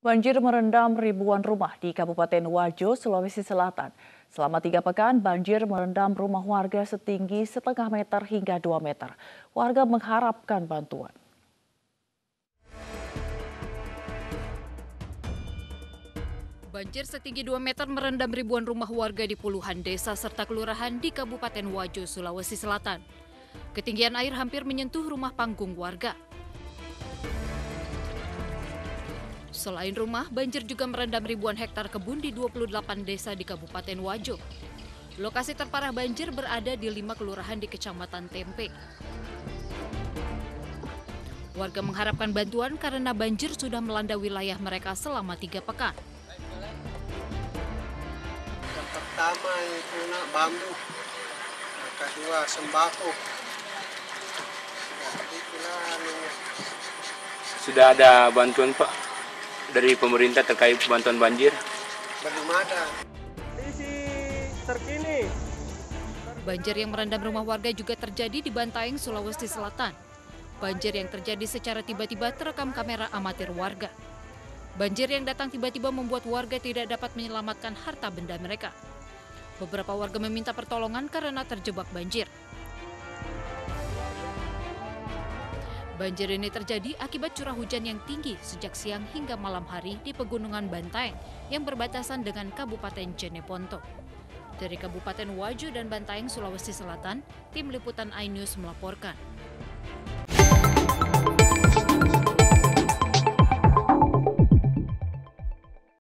Banjir merendam ribuan rumah di Kabupaten Wajo, Sulawesi Selatan. Selama tiga pekan, banjir merendam rumah warga setinggi setengah meter hingga dua meter. Warga mengharapkan bantuan. Banjir setinggi 2 meter merendam ribuan rumah warga di puluhan desa serta kelurahan di Kabupaten Wajo, Sulawesi Selatan. Ketinggian air hampir menyentuh rumah panggung warga. Selain rumah, banjir juga merendam ribuan hektar kebun di 28 desa di Kabupaten Wajo. Lokasi terparah banjir berada di lima kelurahan di Kecamatan Tempe. Warga mengharapkan bantuan karena banjir sudah melanda wilayah mereka selama tiga pekan. Yang pertama itu nak bambu, yang kedua sembako. Sudah ada bantuan Pak dari pemerintah terkait bantuan banjir? belum terkini. Banjir yang merendam rumah warga juga terjadi di Bantaeng, Sulawesi Selatan. Banjir yang terjadi secara tiba-tiba terekam kamera amatir warga. Banjir yang datang tiba-tiba membuat warga tidak dapat menyelamatkan harta benda mereka. Beberapa warga meminta pertolongan karena terjebak banjir. Banjir ini terjadi akibat curah hujan yang tinggi sejak siang hingga malam hari di Pegunungan Bantaeng yang berbatasan dengan Kabupaten Jeneponto. Dari Kabupaten Wajo dan Bantaeng, Sulawesi Selatan, tim liputan iNews melaporkan.